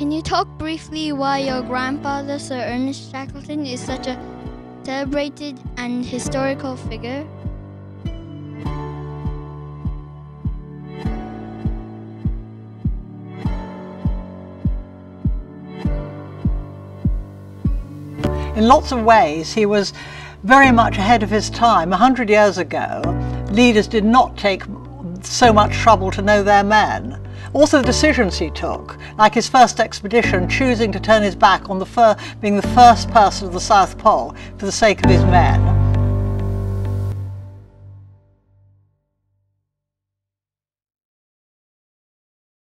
Can you talk briefly why your grandfather, Sir Ernest Shackleton, is such a celebrated and historical figure? In lots of ways, he was very much ahead of his time. A hundred years ago, leaders did not take so much trouble to know their men. Also the decisions he took, like his first expedition, choosing to turn his back on the fir being the first person of the South Pole for the sake of his men.